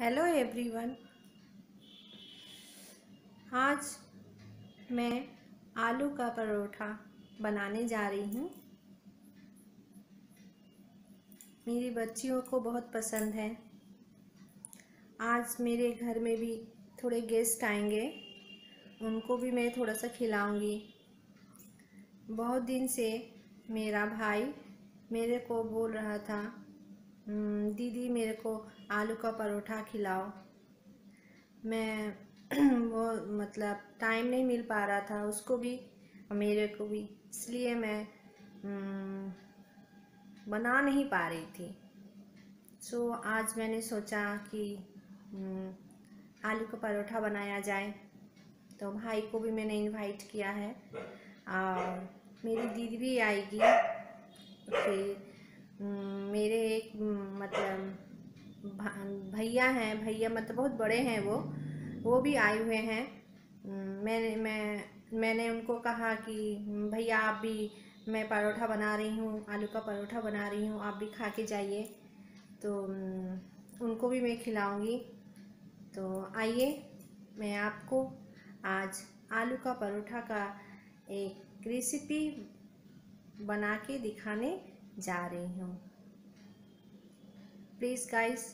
Hello everyone आज मैं आलू का परोठा बनाने जा रही हूँ। मेरी बच्चियों को बहुत पसंद है। आज मेरे घर में भी थोड़े गेस्ट आएँगे। उनको भी मैं थोड़ा सा खिलाऊँगी। बहुत दिन से मेरा भाई मेरे को बोल रहा था दीदी मेरे को आलू का परोठा खिलाओ। मैं वो मतलब टाइम नहीं मिल पा रहा था उसको भी और मेरे को भी इसलिए मैं हम्म, बना नहीं पा रही थी। सो आज मैंने सोचा कि हम्म, आलू का परोठा बनाया जाए। तो भाई को भी मैंने इनवाइट किया है। और मेरी दीदी भी आएगी। फिर मेरे एक मतलब भैया हैं, भैया मतलब बहुत बड़े हैं वो वो भी आए हुए हैं। मैंने, मैं, मैंने उनको कहा कि भैया आप भी, मैं परोठा बना रही हूँ, आलू का परोठा बना रही हूँ, आप भी खा के जाइए। तो उनको भी मैं खिलाऊँगी। तो आइए, मैं आपको आज आलू का परोठा का एक रेसिपी बना के दिखाने जा रही हूँ। प्लीज़ गाइस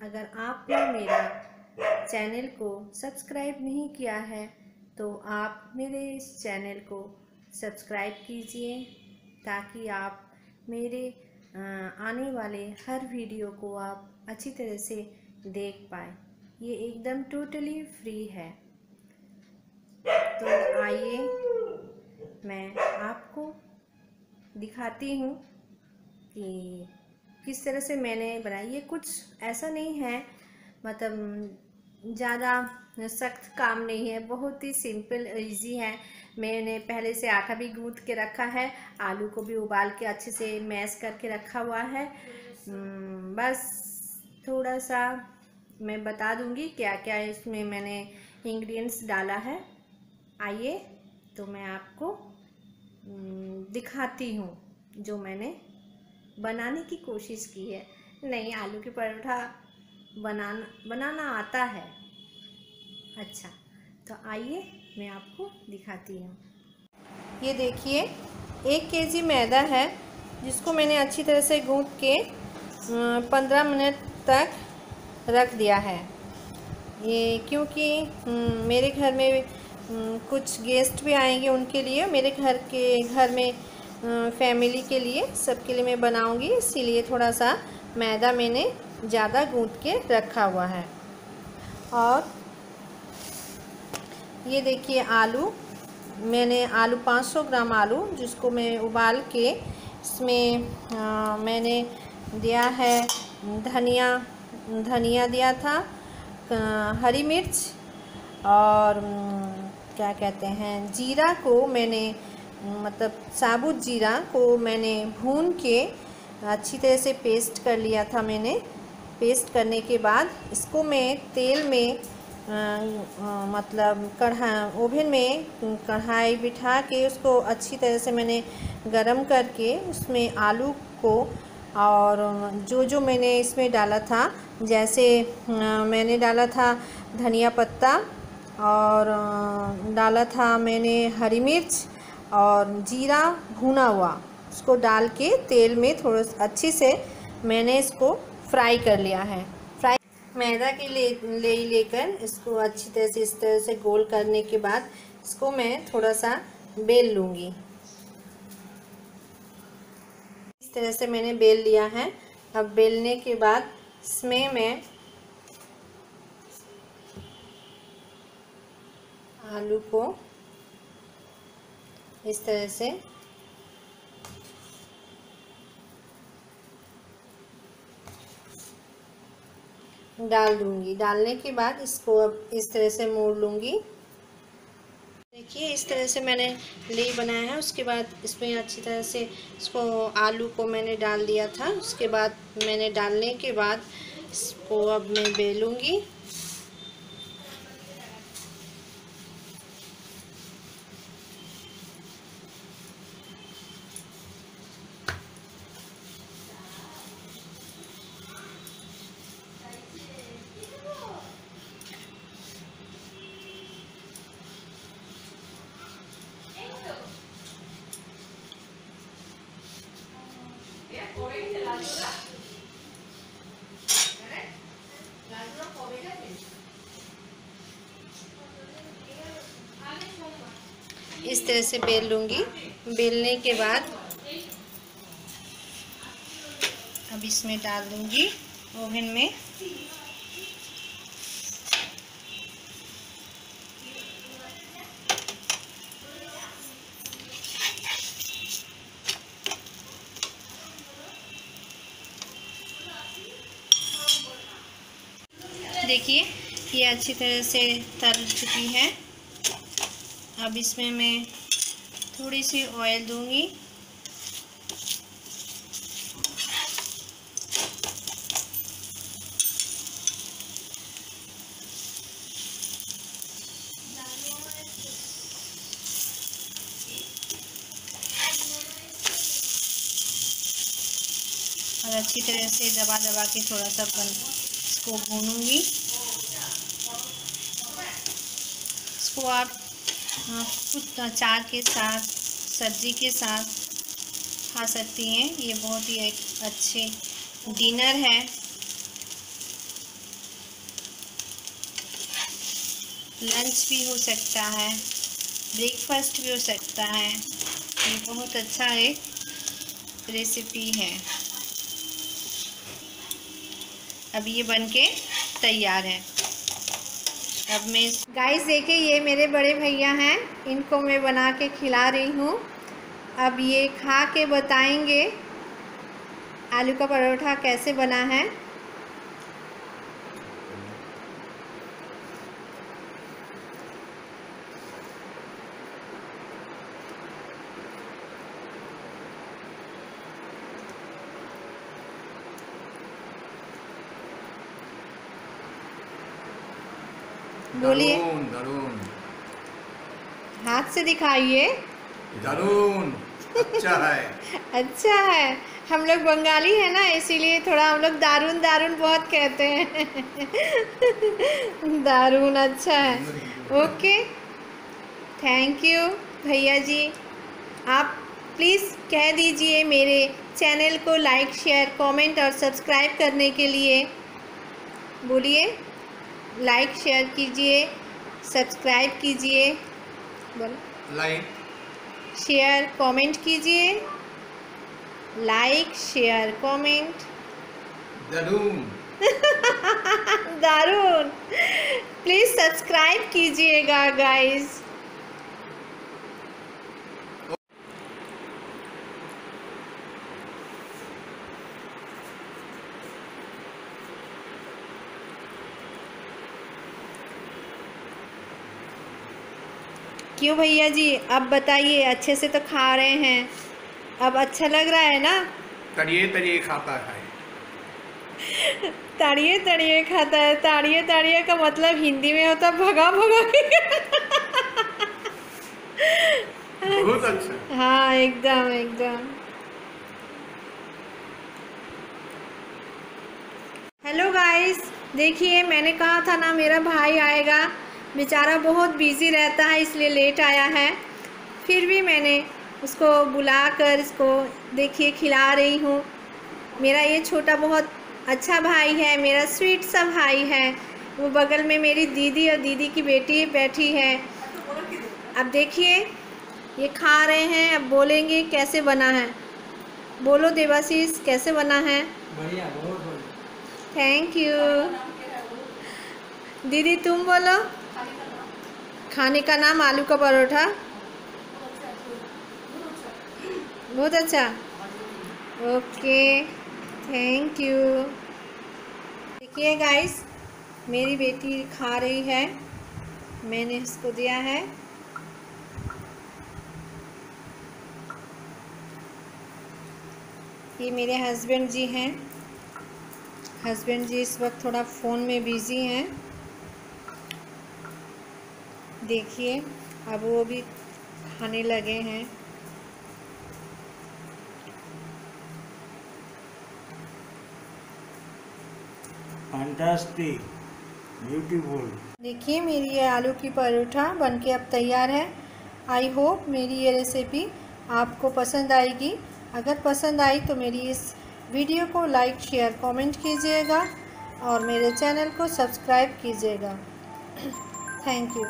अगर आपने मेरा चैनल को सब्सक्राइब नहीं किया है तो आप मेरे इस चैनल को सब्सक्राइब कीजिए ताकि आप मेरे आने वाले हर वीडियो को आप अच्छी तरह से देख पाए। ये एकदम टोटली फ्री है। तो आइए मैं आपको दिखाती हूँ। कि किस तरह से मैंने बनाई, ये कुछ ऐसा नहीं है। मतलब ज़्यादा सख्त काम नहीं है, बहुत ही सिंपल, इजी है। मैंने पहले से आटा भी गूँथ के रखा है, आलू को भी उबाल के अच्छे से मैश करके रखा हुआ है। बस थोड़ा सा मैं बता दूँगी क्या क्या इसमें मैंने इंग्रेडिएंट्स डाला है। आइए तो मैं आपको दिखाती हूँ जो मैंने बनाने की कोशिश की है। नहीं, आलू के परोठा बनाना बनाना आता है। अच्छा तो आइए मैं आपको दिखाती हूँ। ये देखिए, एक के जी मैदा है, जिसको मैंने अच्छी तरह से गूँथ के पंद्रह मिनट तक रख दिया है। ये क्योंकि मेरे घर में कुछ गेस्ट भी आएँगे उनके लिए, मेरे घर के, घर में फैमिली के लिए सबके लिए मैं बनाऊँगी। इसीलिए थोड़ा सा मैदा मैंने ज़्यादा गूंथ के रखा हुआ है। और ये देखिए आलू। मैंने आलू 500 ग्राम आलू जिसको मैं उबाल के इसमें आ, मैंने दिया है धनिया धनिया दिया था हरी मिर्च और क्या कहते हैं जीरा को मैंने मतलब साबुत जीरा को मैंने भून के अच्छी तरह से पेस्ट कर लिया था मैंने। पेस्ट करने के बाद इसको मैं तेल में आ, आ, मतलब कढ़ा ओवन में कढ़ाई बिठा के उसको अच्छी तरह से मैंने गरम करके उसमें आलू को और जो जो मैंने इसमें डाला था जैसे आ, मैंने डाला था धनिया पत्ता और डाला था मैंने हरी मिर्च और जीरा भुना हुआ। उसको डाल के तेल में थोड़ा अच्छे से मैंने इसको फ्राई कर लिया है। फ्राई मैदा के ले ले लेकर इसको अच्छी तरह से, इस तरह से गोल करने के बाद इसको मैं थोड़ा सा बेल लूँगी। इस तरह से मैंने बेल लिया है। अब बेलने के बाद इसमें मैं आलू को इस तरह से। डाल दूँगी। डालने के बाद इसको अब इस तरह से मोड़ लूँगी। देखिए, इस तरह से मैंने ले बनाया है। उसके बाद इसमें अच्छी तरह से इसको आलू को मैंने डाल दिया था। उसके बाद मैंने डालने के बाद इसको अब मैं बेलूँगी। इस तरह से बेल लूँगी। बेलने के बाद अब इसमें डाल दूँगी ओवन में। देखिए, ये अच्छी तरह से तल चुकी है। अब इसमें मैं थोड़ी सी ऑयल दूँगी। और अच्छी तरह से दबा दबा के थोड़ा सा इसको भूनूँगी। इसको आप कुछ अचार के साथ, सब्ज़ी के साथ खा सकती हैं। ये बहुत ही एक अच्छे डिनर है। लंच भी हो सकता है, ब्रेकफास्ट भी हो सकता है। ये बहुत अच्छा एक रेसिपी है। अब ये बनके तैयार है। अब मैं गाइस देखे ये मेरे बड़े भैया हैं। इनको मैं बना के खिला रही हूँ। अब ये खा के बताएँगे आलू का परोठा कैसे बना है। बोलिए। हाथ से दिखाइए। दारून अच्छा है। अच्छा है। हम लोग बंगाली है ना इसीलिए थोड़ा हम लोग दारून दारून बहुत कहते हैं। दारून अच्छा है। ओके। थैंक यू भैया जी। आप प्लीज़ कह दीजिए मेरे चैनल को लाइक शेयर कमेंट और सब्सक्राइब करने के लिए। बोलिए। लाइक शेयर कीजिए सब्सक्राइब कीजिए बोलो। लाइक। शेयर कमेंट कीजिए। Like share comment. दारून दारून please subscribe कीजिएगा गाइस क्यों भैया जी? अब बताइए अच्छे से तो खा रहे हैं। अब अच्छा लग रहा है ना? तड़िए तड़िए खाता है। ताड़िए ताड़िए खाता है। ताड़िए ताड़िए का मतलब हिंदी में होता है भगा भगा के। बहुत अच्छा। हाँ एकदम एकदम। हेलो गाइस देखिए मैंने कहा था ना मेरा भाई आएगा। बेचारा बहुत बिज़ी रहता है इसलिए लेट आया है। फिर भी मैंने उसको बुलाकर इसको देखिए खिला रही हूँ। मेरा ये छोटा बहुत अच्छा भाई है मेरा स्वीट सा भाई है। वो बगल में मेरी दीदी और दीदी की बेटी बैठी है। अब देखिए ये खा रहे हैं अब बोलेंगे कैसे बना है। बोलो देवाशीष कैसे बना है? बढ़िया बहुत बढ़िया। थैंक यू दीदी तुम बोलो। खाने का नाम आलू का परोठा? बहुत अच्छा। ओके थैंक यू देखिए गाइस मेरी बेटी खा रही है। मैंने इसको दिया है। ये मेरे हस्बैंड जी हैं। हस्बैंड जी इस वक्त थोड़ा फ़ोन में बिज़ी हैं। देखिए अब वो भी खाने लगे हैं। फैंटास्टिक ब्यूटीफुल देखिए मेरी ये आलू की परोठा बनके अब तैयार है। आई होप मेरी ये रेसिपी आपको पसंद आएगी। अगर पसंद आई तो मेरी इस वीडियो को लाइक शेयर कमेंट कीजिएगा और मेरे चैनल को सब्सक्राइब कीजिएगा। Thank you